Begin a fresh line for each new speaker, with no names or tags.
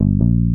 you